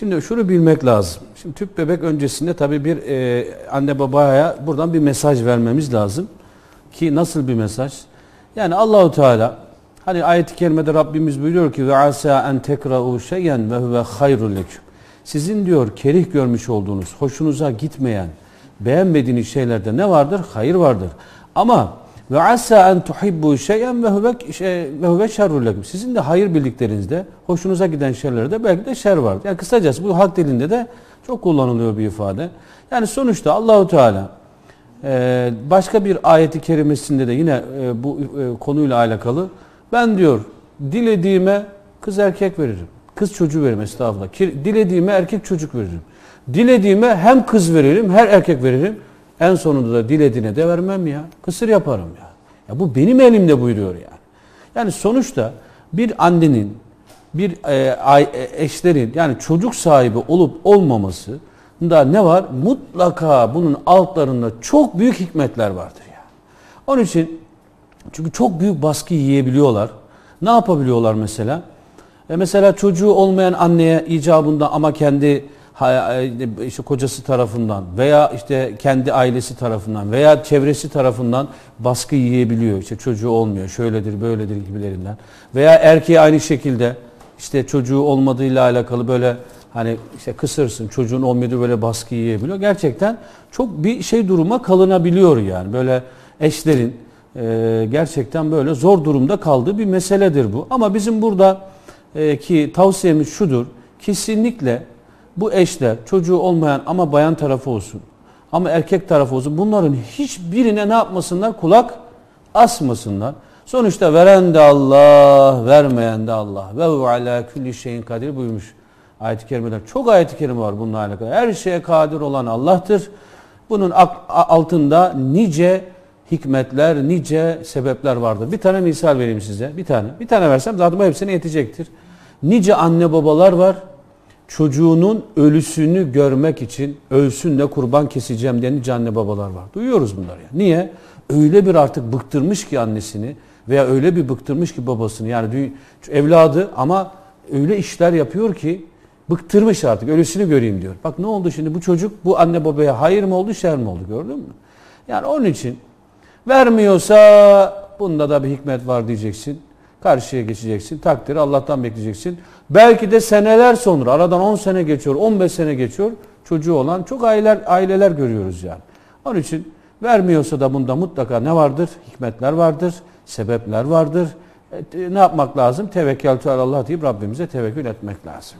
Şimdi şunu bilmek lazım. Şimdi tüp bebek öncesinde tabii bir e, anne babaya buradan bir mesaj vermemiz lazım. Ki nasıl bir mesaj? Yani Allahu Teala hani ayet-i kerimede Rabbimiz buyuruyor ki ve asa en tekra'u şeyen ve huve hayrul leküm. Sizin diyor kerih görmüş olduğunuz, hoşunuza gitmeyen, beğenmediğiniz şeylerde ne vardır? Hayır vardır. Ama ve asa en tuhibbu şeyen ve huve şey, şerrul leküm. Sizin de hayır bildiklerinizde hoşunuza giden şeylerde belki de şer vardır. Yani kısacası bu halk dilinde de çok kullanılıyor bir ifade. Yani sonuçta Allahu Teala e, başka bir ayeti kerimesinde de yine e, bu e, konuyla alakalı ben diyor dilediğime kız erkek veririm. Kız çocuğu veririm estağfurullah. Dilediğime erkek çocuk veririm. Dilediğime hem kız veririm her erkek veririm. En sonunda da dilediğine de vermem ya. Kısır yaparım ya. Ya bu benim elimde buyuruyor yani. Yani sonuçta bir annenin, bir e, eşlerin yani çocuk sahibi olup olmaması da ne var? Mutlaka bunun altlarında çok büyük hikmetler vardır ya. Yani. Onun için çünkü çok büyük baskı yiyebiliyorlar. Ne yapabiliyorlar mesela? E mesela çocuğu olmayan anneye icabında ama kendi işte kocası tarafından veya işte kendi ailesi tarafından veya çevresi tarafından baskı yiyebiliyor. İşte çocuğu olmuyor, şöyledir, böyledir gibilerinden. Veya erkeği aynı şekilde işte çocuğu olmadığıyla alakalı böyle hani işte kısırsın çocuğun olmadığı böyle baskı yiyebiliyor. Gerçekten çok bir şey duruma kalınabiliyor yani. Böyle eşlerin e, gerçekten böyle zor durumda kaldığı bir meseledir bu. Ama bizim burada e, ki tavsiyemiz şudur. Kesinlikle bu eşler çocuğu olmayan ama bayan tarafı olsun ama erkek tarafı olsun bunların hiçbirine ne yapmasınlar? Kulak asmasınlar. Sonuçta veren de Allah, vermeyen de Allah. Ve hu ala kulli şeyin kadir buyurmuş ayet-i kerimeler. Çok ayet-i kerime var bununla alakalı. Her şeye kadir olan Allah'tır. Bunun altında nice hikmetler, nice sebepler vardır. Bir tane misal vereyim size. Bir tane. Bir tane versem zaten hepsine yetecektir. Nice anne babalar var. Çocuğunun ölüsünü görmek için ölsün de kurban keseceğim diyen nice anne babalar var. Duyuyoruz bunları. Yani. Niye? Öyle bir artık bıktırmış ki annesini veya öyle bir bıktırmış ki babasını. Yani evladı ama öyle işler yapıyor ki bıktırmış artık ölüsünü göreyim diyor. Bak ne oldu şimdi bu çocuk bu anne babaya hayır mı oldu şer mi oldu gördün mü? Yani onun için vermiyorsa bunda da bir hikmet var diyeceksin. Karşıya geçeceksin. Takdiri Allah'tan bekleyeceksin. Belki de seneler sonra aradan 10 sene geçiyor, 15 sene geçiyor. Çocuğu olan çok aileler aileler görüyoruz yani. Onun için vermiyorsa da bunda mutlaka ne vardır? Hikmetler vardır, sebepler vardır. E, ne yapmak lazım? Tevekkül Allah deyip Rabbimize tevekkül etmek lazım.